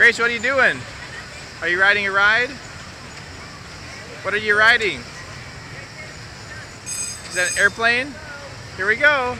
Grace, what are you doing? Are you riding a ride? What are you riding? Is that an airplane? Here we go.